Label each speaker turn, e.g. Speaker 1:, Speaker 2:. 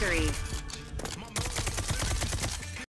Speaker 1: victory.